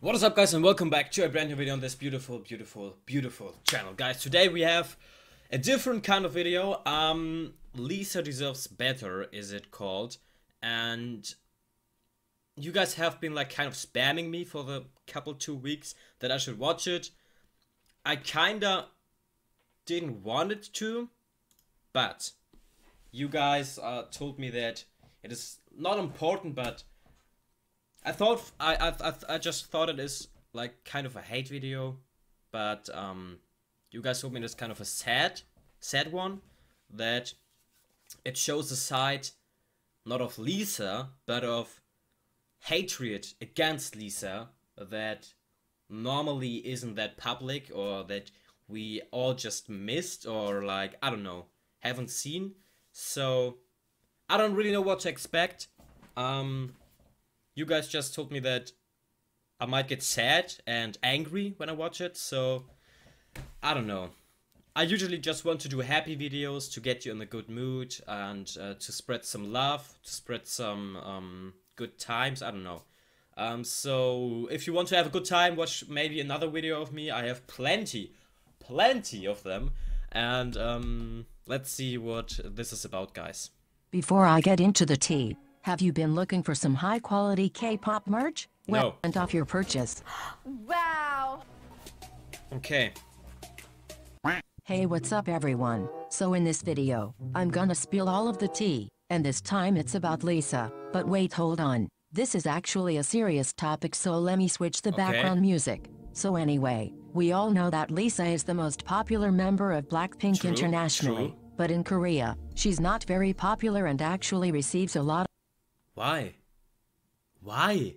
What is up guys and welcome back to a brand new video on this beautiful, beautiful, beautiful channel. Guys, today we have a different kind of video. Um, Lisa Deserves Better is it called. And you guys have been like kind of spamming me for the couple two weeks that I should watch it. I kinda didn't want it to, but you guys uh, told me that it is not important, but I thought I, I I just thought it is like kind of a hate video, but um, you guys told me it's kind of a sad, sad one that it shows the side not of Lisa but of hatred against Lisa that normally isn't that public or that we all just missed or like I don't know haven't seen. So I don't really know what to expect. Um, you guys just told me that I might get sad and angry when I watch it, so I don't know. I usually just want to do happy videos to get you in a good mood and uh, to spread some love, to spread some um, good times, I don't know. Um, so if you want to have a good time, watch maybe another video of me. I have plenty, plenty of them. And um, let's see what this is about, guys. Before I get into the tea, have you been looking for some high quality K-pop merch? No. Well, and off your purchase. Wow. Okay. Hey what's up everyone? So in this video, I'm gonna spill all of the tea, and this time it's about Lisa. But wait hold on, this is actually a serious topic so let me switch the Okay. background music. So anyway, we all know that Lisa is the most popular member of Blackpink True, internationally. true. But in Korea, she's not very popular and actually receives a lot Why? Why?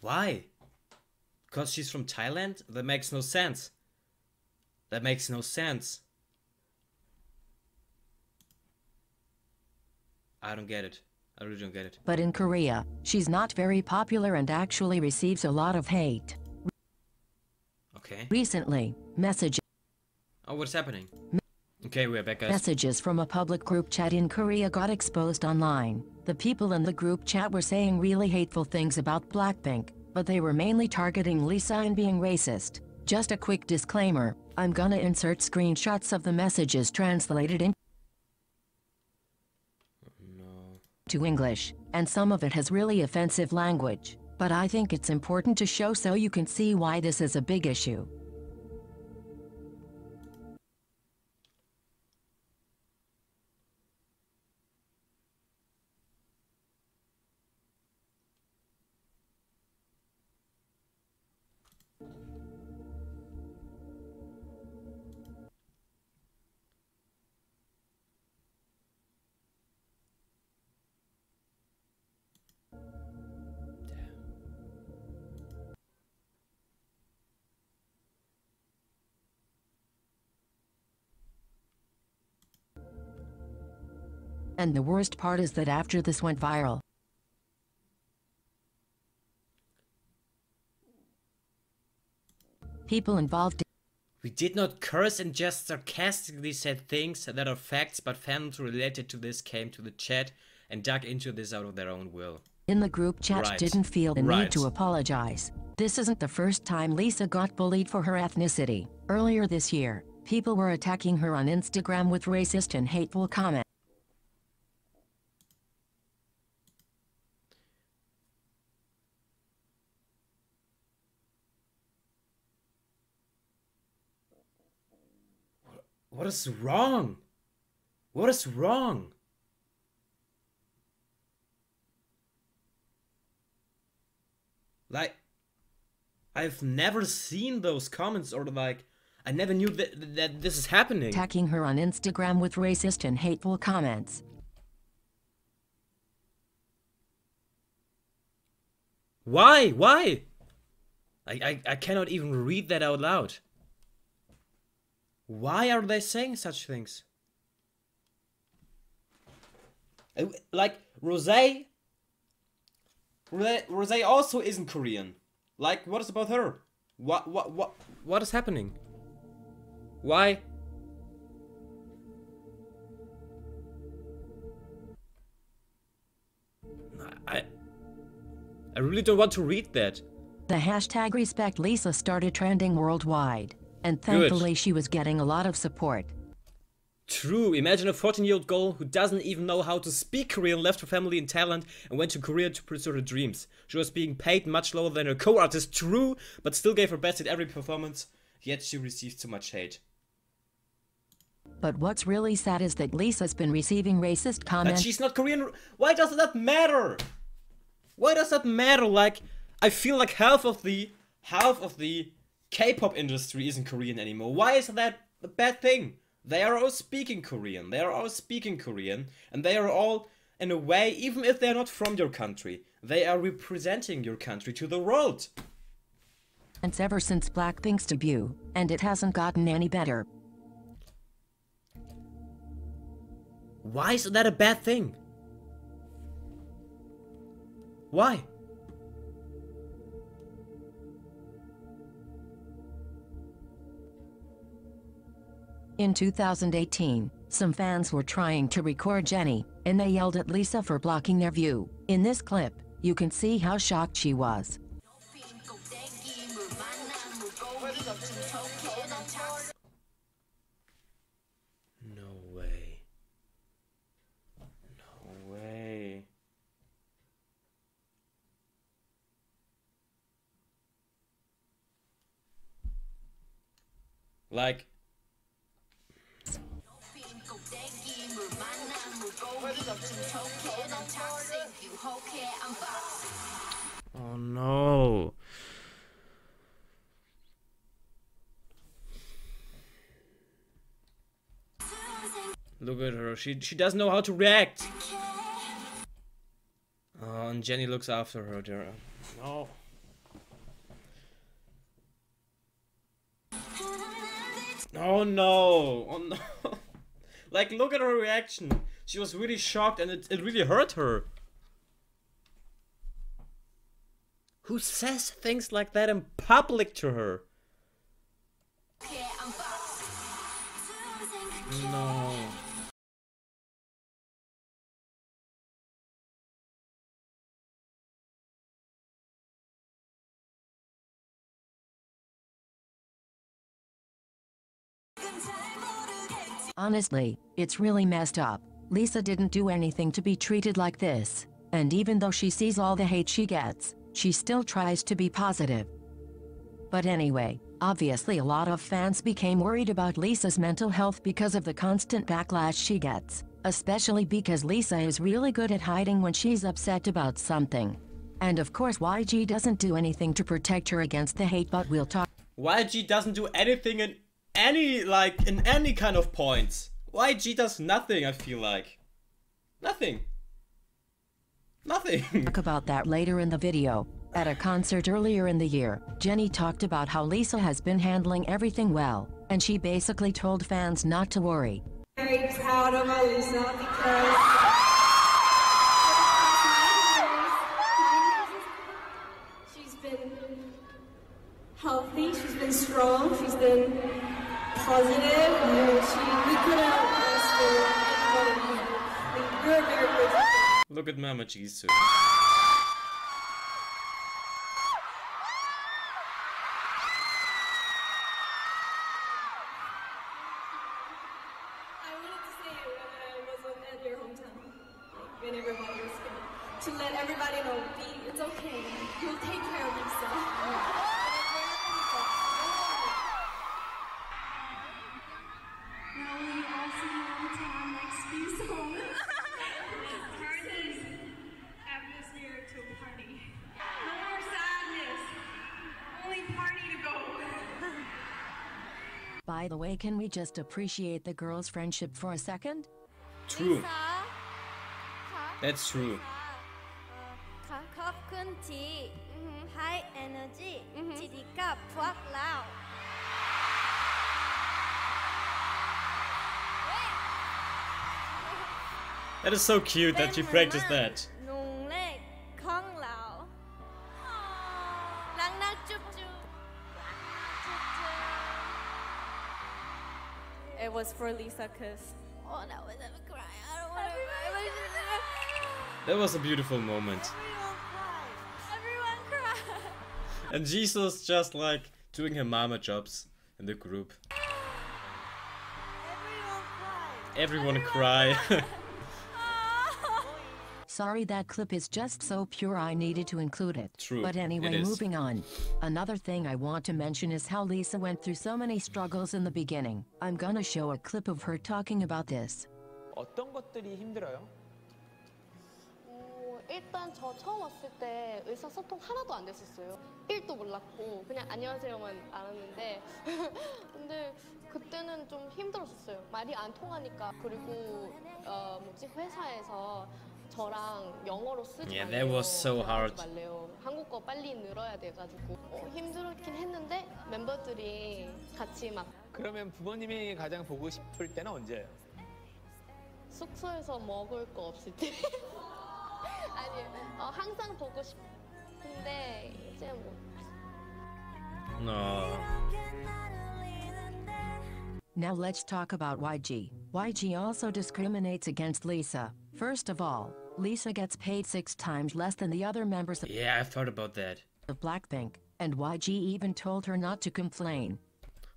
Why? Because she's from Thailand? That makes no sense. That makes no sense. I don't get it. I really don't get it. But in Korea, she's not very popular and actually receives a lot of hate. Okay. Recently, message Oh, what's happening? Okay, we're back, guys. messages from a public group chat in Korea got exposed online. The people in the group chat were saying really hateful things about Blackpink, but they were mainly targeting Lisa and being racist. Just a quick disclaimer, I'm gonna insert screenshots of the messages translated into No. English, and some of it has really offensive language. But I think it's important to show so you can see why this is a big issue. And the worst part is that after this went viral, people involved We did not curse and just sarcastically said things that are facts, but fans related to this came to the chat and dug into this out of their own will. in the group chat Right. didn't feel the Right. need to apologize. This isn't the first time Lisa got bullied for her ethnicity. Earlier this year, people were attacking her on Instagram with racist and hateful comments. What is wrong? What is wrong? Like, I've never seen those comments or like, I never knew that, that this is happening. attacking her on Instagram with racist and hateful comments. Why? Why? I, I, I cannot even read that out loud. Why are they saying such things? Uh, Like. Rose Rose also isn't Korean. Like, what is about her? What, what, what, what is happening? Why? I I really don't want to read that. The hashtag respect Lisa started trending worldwide, and thankfully she was getting a lot of support. True, imagine a 14 year old girl who doesn't even know how to speak Korean left her family in Thailand and went to Korea to pursue her dreams. She was being paid much lower than her co artist, true, but still gave her best at every performance, yet she received so much hate. But what's really sad is that Lisa's been receiving racist comments. she's not Korean. Why does that matter? Why does that matter? Like, I feel like half of the half of the K-pop industry isn't Korean anymore. Why is that a bad thing? They are all speaking Korean. They are all speaking Korean, and they are all, in a way, even if they're not from your country, they are representing your country to the world. It's ever since Blackpink's debut, and it hasn't gotten any better. Why is that a bad thing? Why? In 2018, some fans were trying to record Jennie, and they yelled at Lisa for blocking their view. In this clip, you can see how shocked she was. No way. No way. Like, oh no. Look at her. She she doesn't know how to react. Oh, and Jennie looks after her there. No. Oh no. Oh no. like look at her reaction. She was really shocked and it, it really hurt her. Who says things like that in public to her? No. Honestly, it's really messed up. Lisa didn't do anything to be treated like this. And even though she sees all the hate she gets, she still tries to be positive. But anyway, obviously a lot of fans became worried about Lisa's mental health because of the constant backlash she gets, especially because Lisa is really good at hiding when she's upset about something. And of course YG doesn't do anything to protect her against the hate but we'll talk YG doesn't do anything in any like in any kind of points. YG does nothing, I feel like. Nothing. Nothing. talk about that later in the video. At a concert earlier in the year, Jennie talked about how Lisa has been handling everything well, and she basically told fans not to worry. very proud of Alisa because she's been healthy, she's been strong, she's been positive, and she we couldn't ask for any more than. Like, we're very grateful. Look at Mama Jisoo. I to say it when I wasn't at your hometown, like when everybody was here, to let everybody know, be, it's okay. You'll take care of yourself. these atmosphere to a party. No more sadness. Only party to go. By the way, can we just appreciate the girls' friendship for a second? True. That's true. Energy, That is so cute that you practiced that. It was for Lisa because oh that was a cry. I don't want to That was a beautiful moment. Everyone cried. Everyone cried. And Jisoo just like doing her mama jobs in the group. Everyone cried. Everyone, Everyone cried. Sorry that clip is just so pure I needed to include it. True, But it anyway, is. moving on. Another thing I want to mention is how Lisa went through so many struggles in the beginning. I'm gonna show a clip of her talking about this. 어떤 것들이 힘들어요? 어, 일단 저 처음 왔을 때 의사소통 하나도 안 됐었어요. 1도 몰랐고 그냥 안녕하세요만 알았는데 근데 그때는 좀 힘들었었어요. 말이 안 통하니까 그리고 어, 뭐지 회사에서 저랑 영어로 쓰지 Yeah, 말래요. that was so hard. 말래요. 한국어 빨리 늘어야 돼가지고 어, 힘들었긴 했는데 멤버들이 같이 막 그러면 부모님이 가장 보고 싶을 때는 언제예요? 숙소에서 먹을 거 없을 때 아니 어, 항상 보고 싶은데 이제 뭐 no. Now let's talk about YG. YG also discriminates against Lisa. First of all, Lisa gets paid six times less than the other members of Yeah, I've heard about that. of Blackpink, and YG even told her not to complain.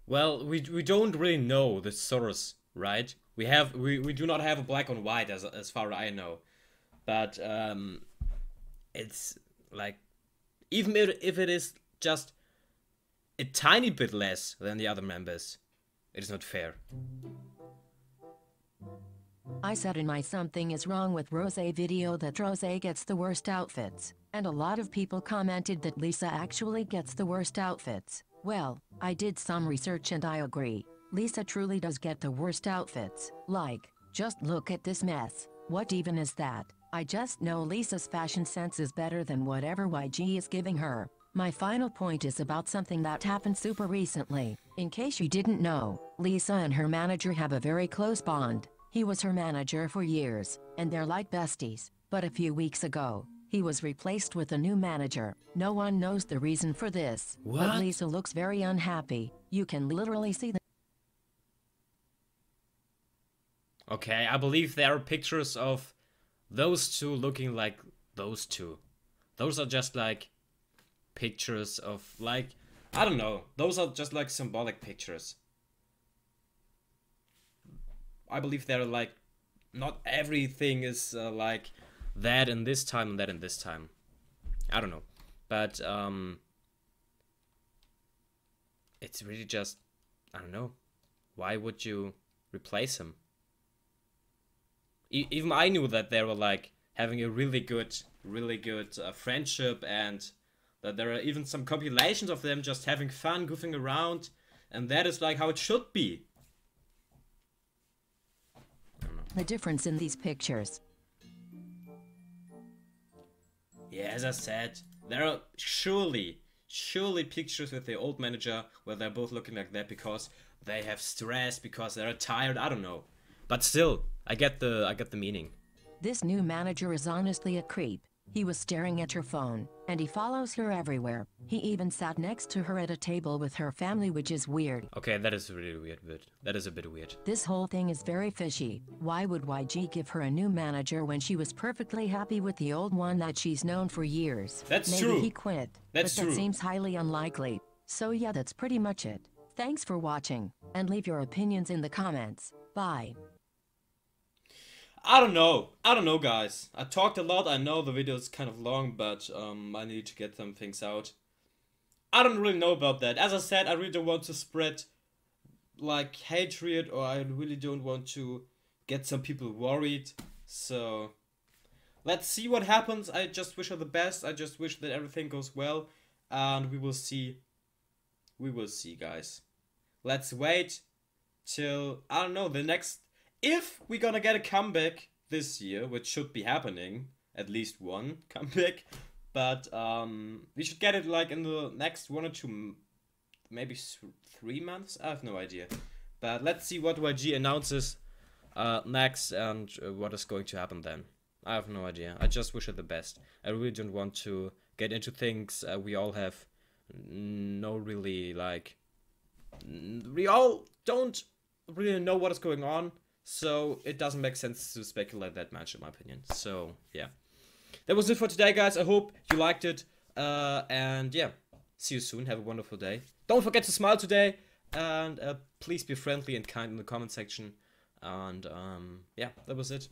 Well, we we don't really know the source, right? We have we, we do not have a black on white as as far as I know, but um, it's like even if, if it is just a tiny bit less than the other members, it is not fair. I said in my Something is Wrong with Rose video that Rose gets the worst outfits, and a lot of people commented that Lisa actually gets the worst outfits. Well, I did some research and I agree. Lisa truly does get the worst outfits. Like, just look at this mess. What even is that? I just know Lisa's fashion sense is better than whatever YG is giving her. My final point is about something that happened super recently. In case you didn't know, Lisa and her manager have a very close bond. He was her manager for years, and they're like besties. But a few weeks ago, he was replaced with a new manager. No one knows the reason for this. But What? Lisa looks very unhappy. You can literally see the Okay, I believe there are pictures of those two looking like those two. Those are just like pictures of like I don't know. Those are just like symbolic pictures. I believe they're like not everything is uh, like that in this time and that in this time. I don't know. But um it's really just I don't know. Why would you replace him? E- even I knew that they were like having a really good, really good uh, friendship, and that there are even some compilations of them just having fun, goofing around, and that is like how it should be. The difference in these pictures. Yeah, as I said, there are surely, surely pictures with the old manager where they're both looking like that because they have stress, because they're tired. I don't know, but still, I get the, I get the meaning. This new manager is honestly a creep. He was staring at her phone, and he follows her everywhere. He even sat next to her at a table with her family, which is weird. Okay, that is really weird. But that is a bit weird. This whole thing is very fishy. Why would YG give her a new manager when she was perfectly happy with the old one that she's known for years? That's Maybe true. he quit. That's but true. that seems highly unlikely. So yeah, that's pretty much it. Thanks for watching, and leave your opinions in the comments. Bye. I don't know. I don't know, guys. I talked a lot. I know the video is kind of long, but um, I need to get some things out. I don't really know about that. As I said, I really don't want to spread like hatred, or I really don't want to get some people worried. So let's see what happens. I just wish her the best. I just wish that everything goes well, and we will see. We will see, guys. Let's wait till I don't know the next if we're gonna get a comeback this year, which should be happening, at least one comeback, but um, we should get it like in the next one or two, maybe th- three months. I have no idea, but let's see what YG announces uh, next and uh, what is going to happen then. I have no idea. I just wish her the best. I really don't want to get into things uh, we all have no really like we all don't really know what is going on, so it doesn't make sense to speculate that much, in my opinion. So, yeah. That was it for today, guys. I hope you liked it. Uh, and yeah, See you soon. Have a wonderful day. Don't forget to smile today, and uh, please be friendly and kind in the comment section. And um, yeah, that was it.